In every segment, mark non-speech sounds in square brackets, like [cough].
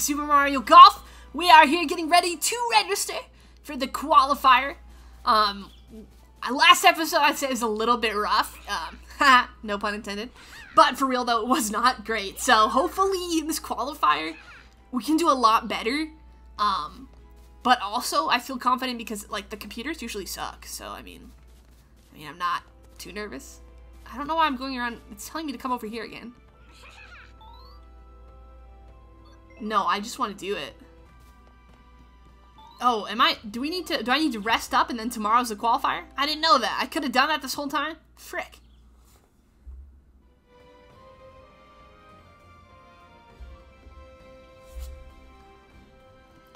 to Super Mario Golf. We are here getting ready to register for the qualifier. Um, last episode I said was a little bit rough. Um, [laughs] no pun intended. But for real though, it was not great. So hopefully in this qualifier, we can do a lot better. Um, but also I feel confident because like the computers usually suck. So I mean, I mean I'm not too nervous. I don't know why I'm going around. It's telling me to come over here again. No, I just want to do it. Oh, am I, do we need to, do I need to rest up and then tomorrow's the qualifier? I didn't know that. I could have done that this whole time. Frick.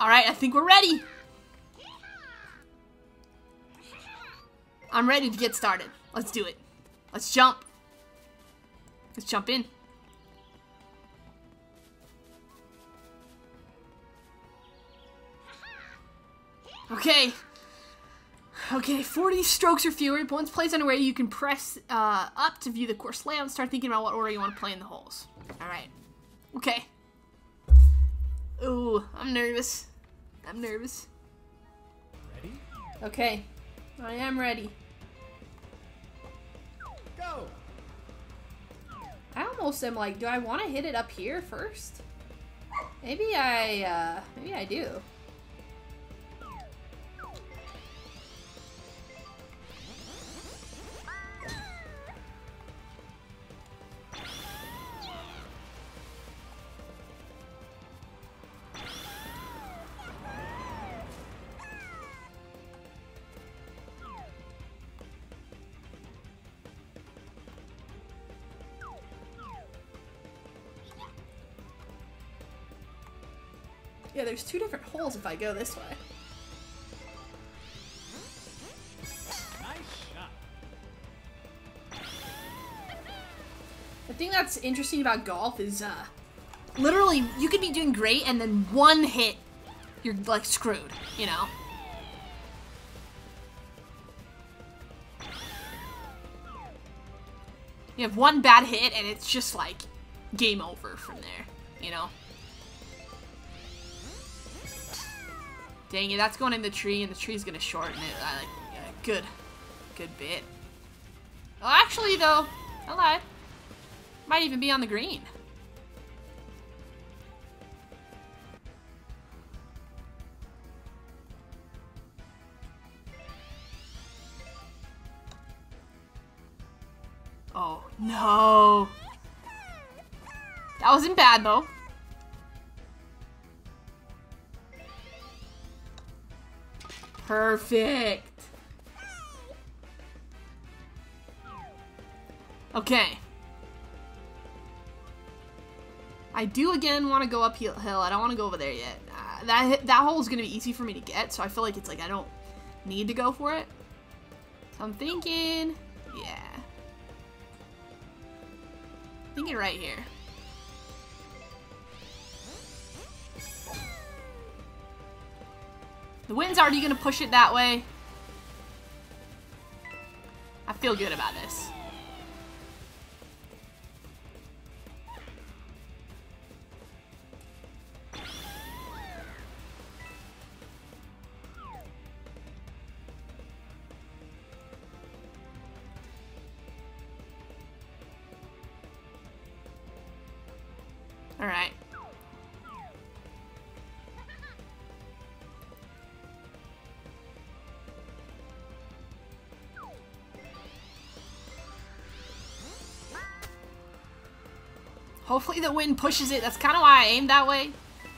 Alright, I think we're ready. I'm ready to get started. Let's do it. Let's jump. Let's jump in. Okay. Okay, 40 strokes or fewer. Once placed on a way, you can press uh, up to view the course layout and start thinking about what order you want to play in the holes. Alright. Okay. Ooh, I'm nervous. I'm nervous. Ready? Okay. I am ready. Go! I almost am like, do I want to hit it up here first? Maybe I, uh, maybe I do. Yeah, there's two different holes if I go this way. Nice. The thing that's interesting about golf is, uh, literally, you could be doing great and then one hit, you're, like, screwed, you know? You have one bad hit and it's just, like, game over from there, you know? Dang it, that's going in the tree and the tree's gonna shorten it. I like, good, good bit. Oh, actually though, I lied. Might even be on the green. Oh, no. That wasn't bad, though. Perfect. Okay. I do again want to go up hill. I don't want to go over there yet. Uh, that that hole is gonna be easy for me to get, so I feel like it's like I don't need to go for it. So I'm thinking, yeah, thinking right here. The wind's already gonna push it that way. I feel good about this. Hopefully the wind pushes it. That's kind of why I aimed that way.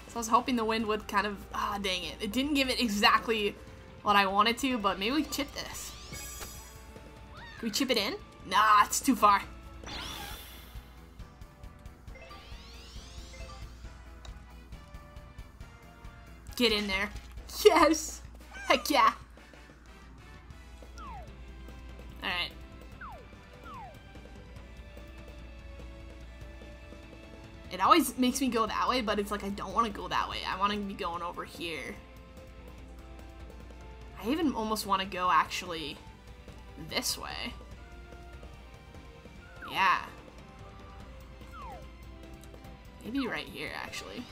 So I was hoping the wind would kind of... Ah, dang it. It didn't give it exactly what I wanted to, but maybe we chip this. Can we chip it in? Nah, it's too far. Get in there. Yes! Heck yeah! It always makes me go that way, but it's like I don't want to go that way. I want to be going over here. I even almost want to go actually this way. Yeah. Maybe right here, actually.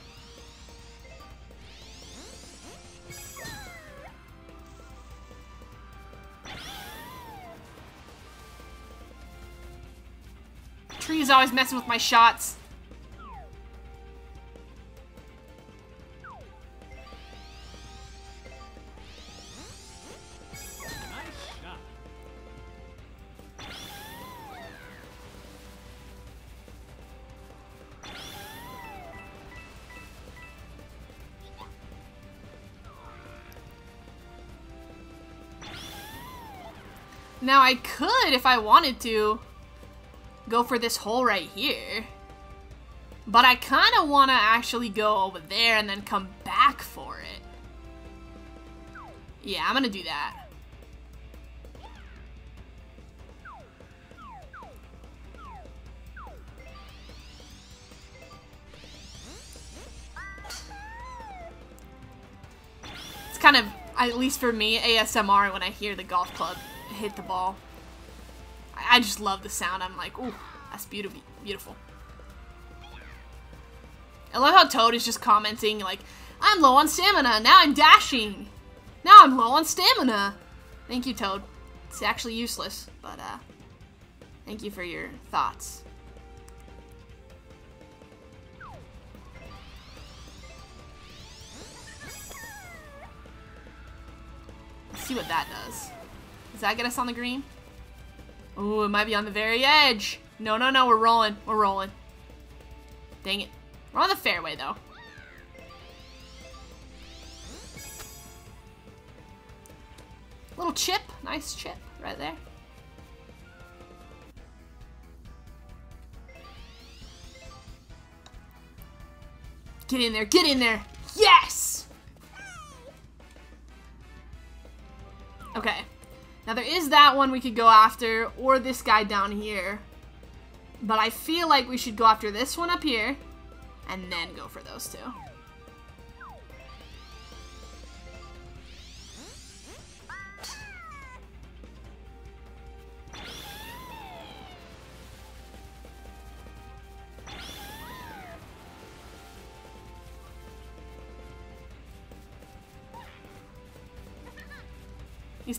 Tree's always messing with my shots. Now I could, if I wanted to, go for this hole right here. But I kind of want to actually go over there and then come back for it. Yeah, I'm going to do that. It's kind of, at least for me, ASMR when I hear the golf club hit the ball. I just love the sound. I'm like, ooh, that's beautiful. Beautiful. I love how Toad is just commenting like, I'm low on stamina. Now I'm dashing. Now I'm low on stamina. Thank you, Toad. It's actually useless, but uh, thank you for your thoughts. Let's see what that does. Does that get us on the green? Ooh, it might be on the very edge. No, no, no, we're rolling. We're rolling. Dang it. We're on the fairway, though. Little chip. Nice chip right there. Get in there. Get in there. Yes! Okay. Now there is that one we could go after, or this guy down here. But I feel like we should go after this one up here, and then go for those two.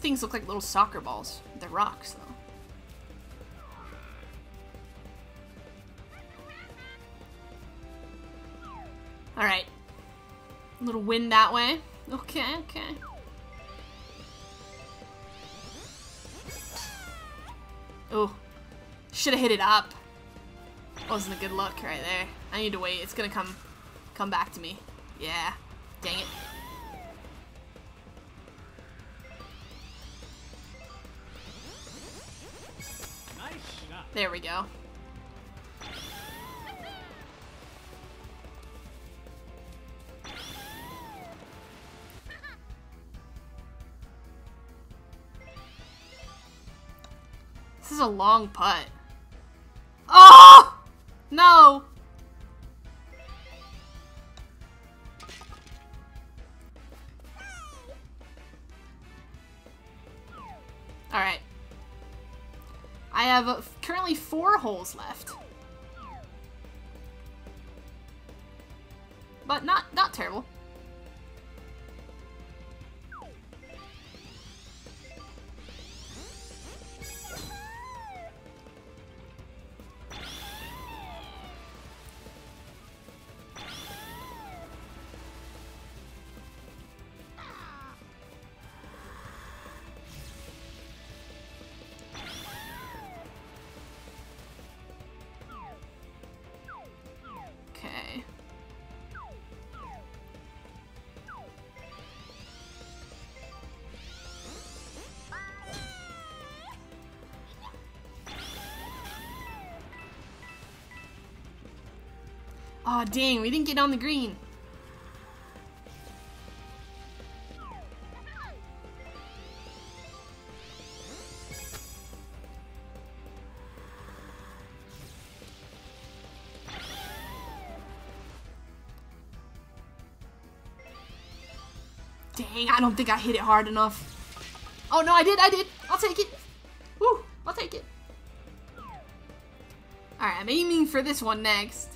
Things look like little soccer balls. They're rocks, though. Alright. A little wind that way. Okay, okay. Oh. Should have hit it up. Wasn't a good look right there. I need to wait. It's gonna come come back to me. Yeah. Dang it. There we go. This is a long putt. Oh! No! Holes left. But not not terrible. Aw, oh, dang, we didn't get on the green. Dang, I don't think I hit it hard enough. Oh no, I did, I did. I'll take it. Woo, I'll take it. Alright, I'm aiming for this one next.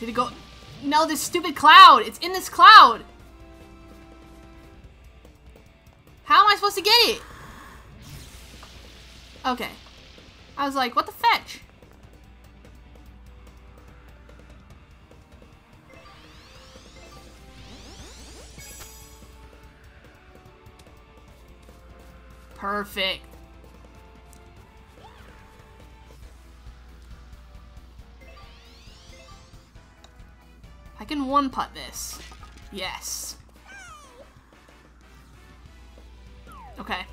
Did it go? No, this stupid cloud. It's in this cloud. How am I supposed to get it? Okay. I was like, what the fetch? Perfect. I can one putt this. Yes. Okay.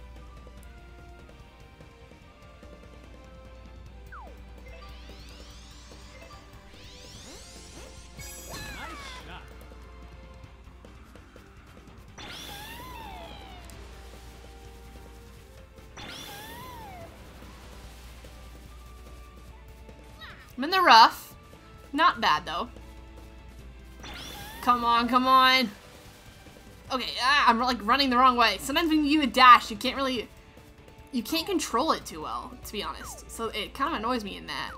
I'm in the rough. Not bad though. Come on, come on. Okay, ah, I'm like running the wrong way. Sometimes when you do a dash, you can't really, you can't control it too well, to be honest. So it kind of annoys me in that.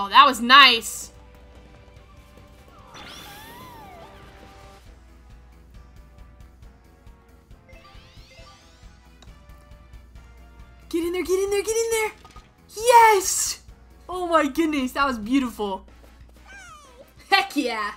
Oh, that was nice. Get in there, get in there, get in there. Yes! Oh my goodness, that was beautiful. Heck yeah.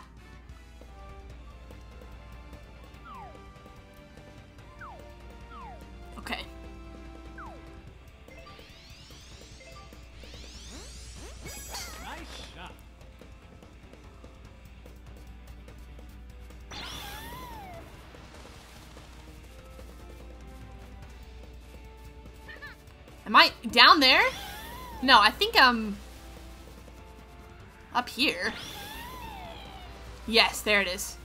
Am I down there? No, I think I'm up here. Yes, there it is.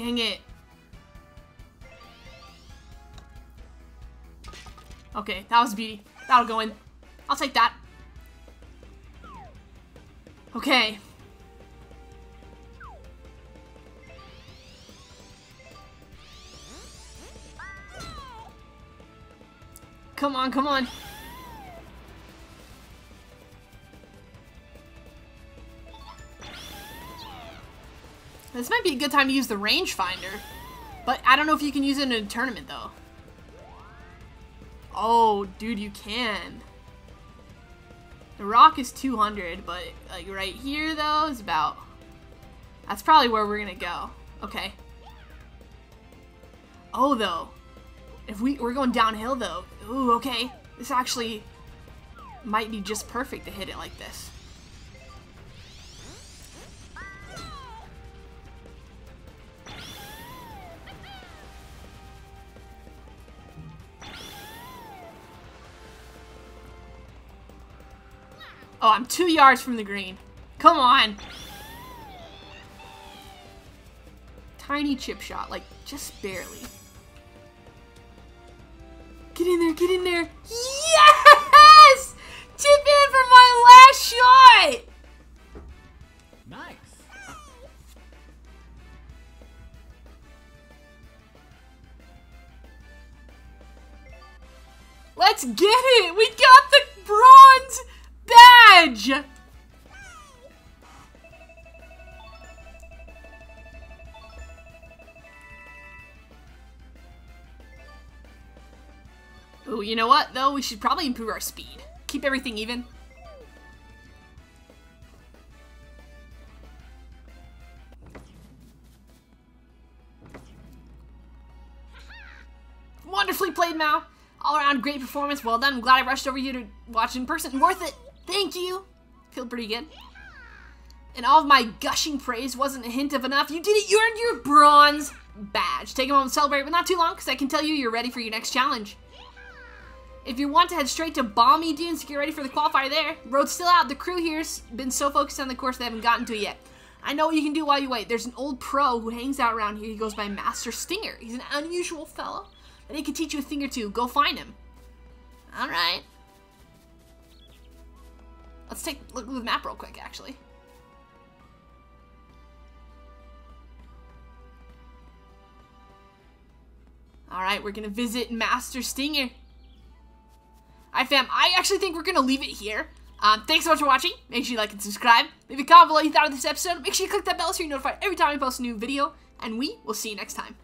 Dang it. Okay, that was beauty. That'll go in. I'll take that. Okay. Come on, come on. This might be a good time to use the rangefinder. But I don't know if you can use it in a tournament, though. Oh, dude, you can. The rock is 200, but like right here, though, is about... That's probably where we're gonna go. Okay. Oh, though. If we, we're going downhill, though. Ooh, okay. This actually might be just perfect to hit it like this. Oh, I'm two yards from the green. Come on. Tiny chip shot, like just barely. Get in there, get in there. Yes! Chip in for my last shot! Nice. Let's get it! We got Ooh, you know what, though? We should probably improve our speed. Keep everything even. Wonderfully played, Mao. All around great performance. Well done. I'm glad I rushed over you to watch in person. Worth it. Thank you. Feel pretty good. And all of my gushing praise wasn't a hint of enough. You did it. You earned your bronze badge. Take a moment to celebrate, but not too long, because I can tell you you're ready for your next challenge. If you want to head straight to Balmy Dunes to get ready for the qualifier there, road's still out. The crew here's been so focused on the course they haven't gotten to it yet. I know what you can do while you wait. There's an old pro who hangs out around here. He goes by Master Stinger. He's an unusual fellow, and he can teach you a thing or two. Go find him. All right. Let's take a look at the map real quick, actually. All right, we're gonna visit Master Stinger. Alright fam, I actually think we're gonna leave it here. Um, thanks so much for watching. Make sure you like and subscribe. Leave a comment below what you thought of this episode. Make sure you click that bell so you're notified every time I post a new video. And we will see you next time.